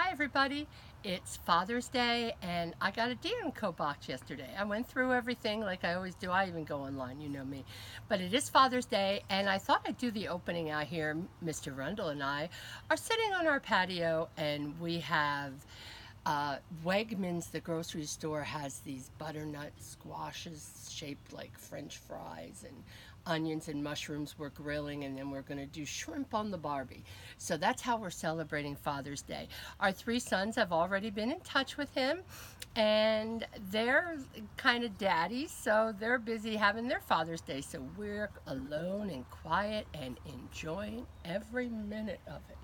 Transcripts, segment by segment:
Hi everybody, it's Father's Day and I got a Dia & Co box yesterday. I went through everything like I always do. I even go online, you know me. But it is Father's Day and I thought I'd do the opening out here. Mr. Rundle and I are sitting on our patio and we have uh, Wegmans, the grocery store, has these butternut squashes shaped like french fries and onions and mushrooms we're grilling and then we're going to do shrimp on the Barbie. So that's how we're celebrating Father's Day. Our three sons have already been in touch with him and they're kind of daddies so they're busy having their Father's Day so we're alone and quiet and enjoying every minute of it.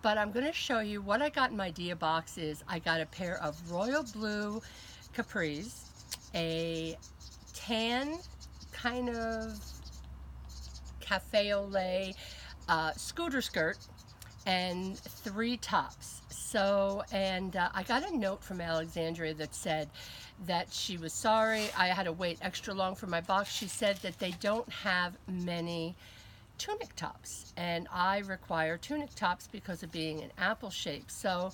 But I'm going to show you what I got in my Dia box is I got a pair of royal blue capris, a tan kind of cafe au lait uh, scooter skirt and three tops. So, and uh, I got a note from Alexandria that said that she was sorry. I had to wait extra long for my box. She said that they don't have many tunic tops and I require tunic tops because of being an apple shape. So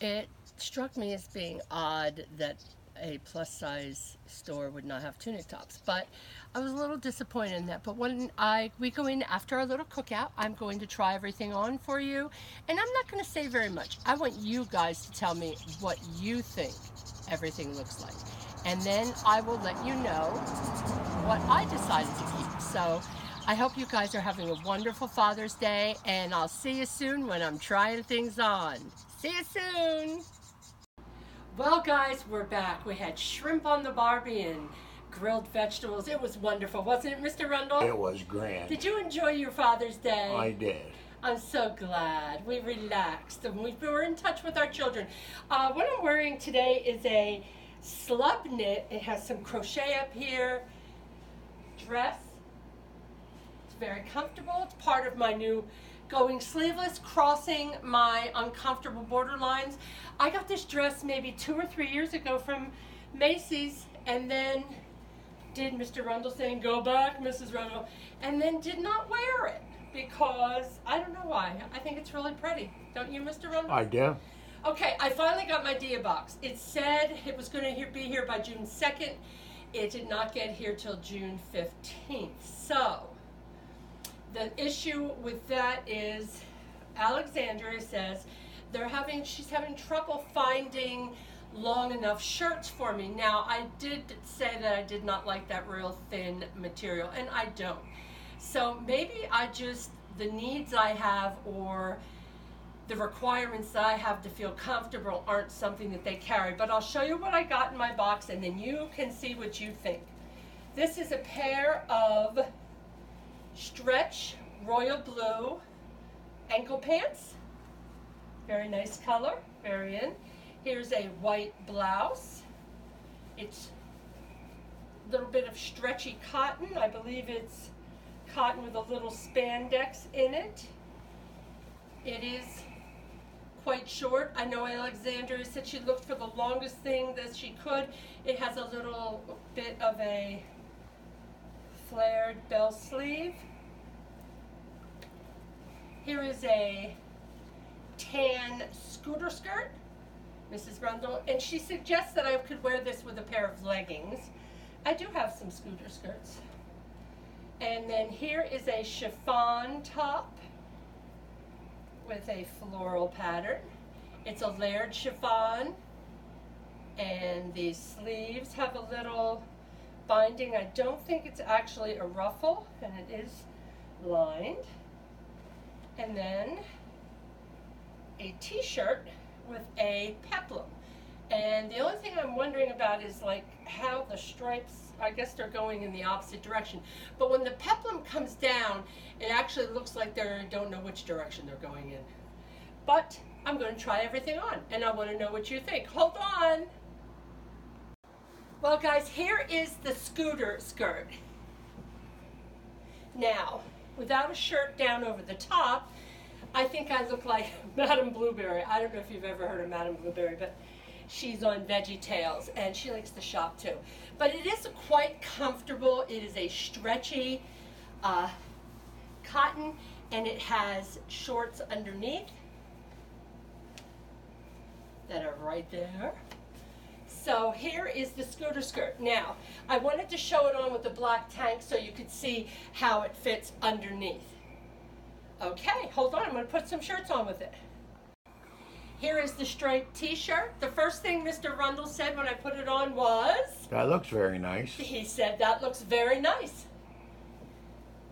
it struck me as being odd that a plus size store would not have tunic tops. But I was a little disappointed in that. But when I we go in after our little cookout, I'm going to try everything on for you. And I'm not going to say very much. I want you guys to tell me what you think everything looks like. And then I will let you know what I decided to keep. So I hope you guys are having a wonderful Father's Day. And I'll see you soon when I'm trying things on. See you soon. Well, guys, we're back. We had shrimp on the Barbie and grilled vegetables. It was wonderful, wasn't it, Mr. Rundle? It was grand. Did you enjoy your Father's Day? I did. I'm so glad. We relaxed and we were in touch with our children. Uh, what I'm wearing today is a slub knit. It has some crochet up here. Dress. It's very comfortable. It's part of my new going sleeveless, crossing my uncomfortable borderlines. I got this dress maybe two or three years ago from Macy's and then did Mr. Rundle saying, go back, Mrs. Rundle, and then did not wear it because I don't know why. I think it's really pretty. Don't you, Mr. Rundle? I do. Okay, I finally got my Dia box. It said it was going to be here by June 2nd. It did not get here till June 15th. So, the issue with that is Alexandria says they're having she's having trouble finding long enough shirts for me. Now I did say that I did not like that real thin material and I don't. So maybe I just the needs I have or the requirements that I have to feel comfortable aren't something that they carry. But I'll show you what I got in my box and then you can see what you think. This is a pair of stretch royal blue ankle pants. Very nice color, very in. Here's a white blouse. It's a little bit of stretchy cotton. I believe it's cotton with a little spandex in it. It is quite short. I know Alexandria said she looked for the longest thing that she could. It has a little bit of a flared bell sleeve. Here is a tan scooter skirt, Mrs. Rundle, and she suggests that I could wear this with a pair of leggings. I do have some scooter skirts. And then here is a chiffon top with a floral pattern. It's a layered chiffon and the sleeves have a little binding. I don't think it's actually a ruffle and it is lined and then a t-shirt with a peplum. And the only thing I'm wondering about is like how the stripes, I guess they're going in the opposite direction. But when the peplum comes down, it actually looks like they don't know which direction they're going in. But I'm going to try everything on and I want to know what you think. Hold on. Well guys, here is the scooter skirt. Now, without a shirt down over the top, I think I look like Madame Blueberry. I don't know if you've ever heard of Madame Blueberry, but she's on Veggie Tales, and she likes to shop too. But it is quite comfortable. It is a stretchy uh, cotton, and it has shorts underneath. that are right there. So here is the scooter skirt. Now, I wanted to show it on with the black tank so you could see how it fits underneath. Okay, hold on, I'm gonna put some shirts on with it. Here is the striped t-shirt. The first thing Mr. Rundle said when I put it on was, That looks very nice. he said, that looks very nice.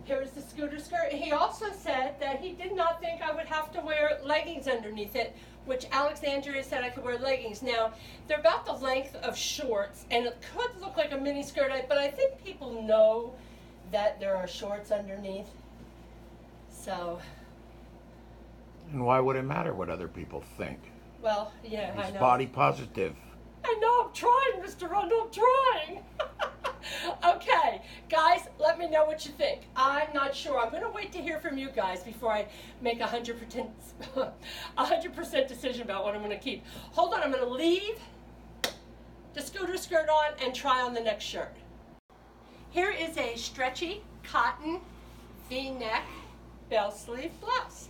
Here's the scooter skirt. He also said that he did not think I would have to wear leggings underneath it, which Alexandria said I could wear leggings. Now, they're about the length of shorts, and it could look like a mini skirt, but I think people know that there are shorts underneath. So, And why would it matter what other people think? well, yeah, I He's know. body positive. I know, I'm trying, Mr. Rundle, I'm trying. okay, guys, let me know what you think. I'm not sure. I'm going to wait to hear from you guys before I make a 100%, a 100% decision about what I'm going to keep. Hold on, I'm going to leave the scooter skirt on and try on the next shirt. Here is a stretchy cotton V-neck bell sleeve blouse.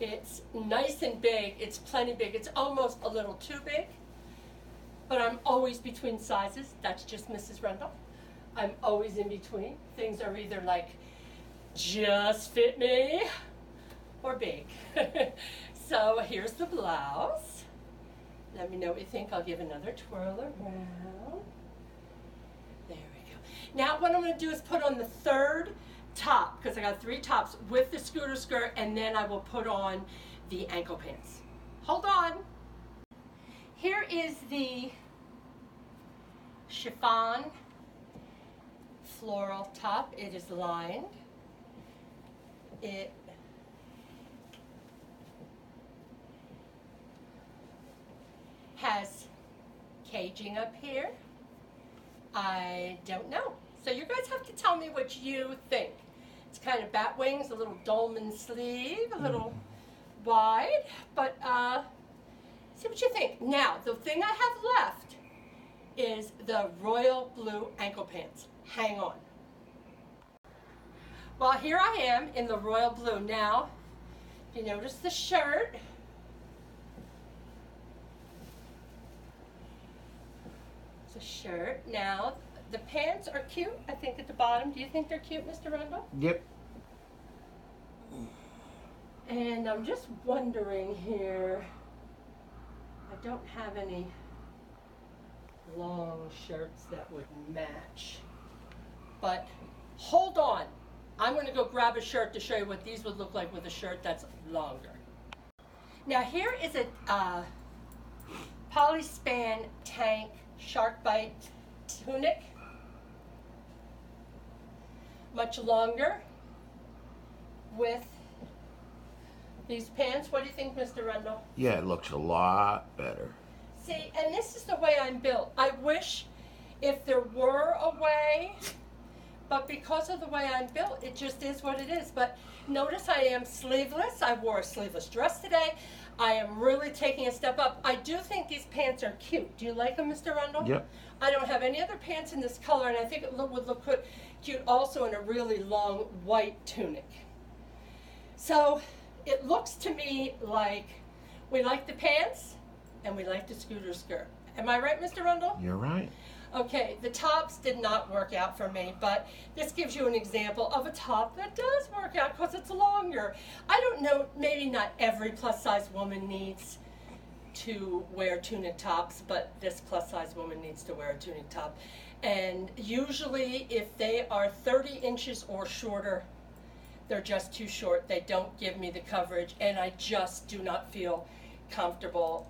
It's nice and big. It's plenty big. It's almost a little too big. But I'm always between sizes. That's just Mrs. Rundle. I'm always in between. Things are either like just fit me or big. so here's the blouse. Let me know what you think. I'll give another twirl around. There we go. Now what I'm going to do is put on the third top because I got three tops with the scooter skirt and then I will put on the ankle pants. Hold on. Here is the chiffon floral top. It is lined. It has caging up here. I don't know. So you guys have to tell me what you think. Kind of bat wings, a little dolman sleeve, a little wide, but uh, see what you think. Now, the thing I have left is the royal blue ankle pants. Hang on. Well, here I am in the royal blue. Now, you notice the shirt. It's a shirt. Now, the pants are cute, I think, at the bottom. Do you think they're cute, Mr. Rundle? Yep. And I'm just wondering here, I don't have any long shirts that would match. But hold on. I'm going to go grab a shirt to show you what these would look like with a shirt that's longer. Now here is a uh, polyspan tank shark bite tunic. Much longer with these pants. What do you think, Mr. Rundle? Yeah, it looks a lot better. See, and this is the way I'm built. I wish if there were a way, but because of the way I'm built, it just is what it is. But notice I am sleeveless. I wore a sleeveless dress today. I am really taking a step up. I do think these pants are cute. Do you like them, Mr. Rundle? Yep. I don't have any other pants in this color, and I think it would look cute also in a really long white tunic. So it looks to me like we like the pants and we like the scooter skirt. Am I right, Mr. Rundle? You're right. Okay, the tops did not work out for me, but this gives you an example of a top that does work out because it's longer. I don't know, maybe not every plus size woman needs to wear tunic tops, but this plus size woman needs to wear a tunic top. And usually, if they are 30 inches or shorter, they're just too short. They don't give me the coverage, and I just do not feel comfortable.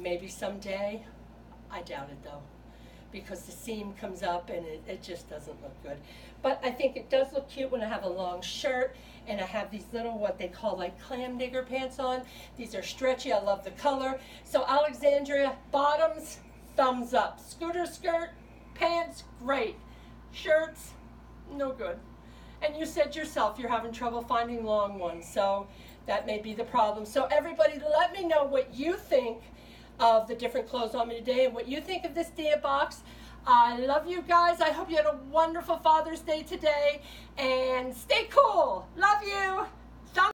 Maybe someday, I doubt it though, because the seam comes up and it, it just doesn't look good. But I think it does look cute when I have a long shirt and I have these little, what they call like clam digger pants on. These are stretchy, I love the color. So Alexandria, bottoms, thumbs up. Scooter skirt, pants, great. Shirts, no good. And you said yourself you're having trouble finding long ones, so that may be the problem. So everybody, let me know what you think of the different clothes on me today and what you think of this Dia box. I love you guys. I hope you had a wonderful Father's Day today and stay cool.